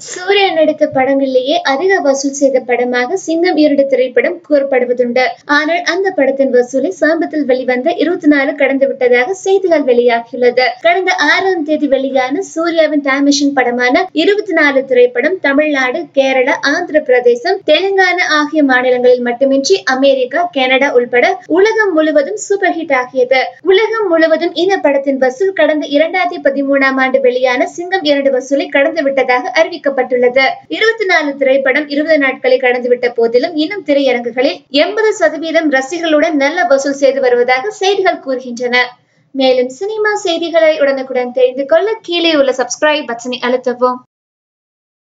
Sure நடித்த படங்களிலேயே அதிக வசூல் செய்த படமாக சிங்கம் இரண்டு திரைப்படம் கூறப்படுவதுண்டு. ஆனால் அந்த படத்தின் வசூலை சமீபத்தில் வெளிவந்த இருபத்தி நாலு கடந்து விட்டதாக செய்திகள் வெளியாகியுள்ளது. கடந்த ஆறாம் தேதி வெளியான சூர்யாவின் டைமிஷன் படமான இருபத்தி நாலு திரைப்படம் தமிழ்நாடு கேரளா ஆந்திர பிரதேசம் தெலுங்கானா ஆகிய மாநிலங்களில் மட்டுமின்றி அமெரிக்கா கனடா உள்பட உலகம் முழுவதும் சூப்பர் ஹிட் ஆகியது. உலகம் முழுவதும் இந்த படத்தின் வசூல் கடந்த இரண்டாயிரத்தி பதிமூணாம் ஆண்டு வெளியான சிங்கம் இரண்டு வசூலை கடந்து விட்டதாக அறிவிக்கப்பட்டுள்ளது. இருபத்தி நாலு திரைப்படம் இருபது நாட்களை கடந்துவிட்ட போதிலும் இன்னும் திரையரங்குகளில் எண்பது சதவீதம் ரசிகர்களுடன் நல்ல வசூல் செய்து வருவதாக செய்திகள் கூறுகின்றன. மேலும் சினிமா செய்திகளை உடனுக்குடன் தெரிந்து கொள்ள கீழே உள்ள சப்ஸ்கிரைப் பட்டனை அழுத்தவும்.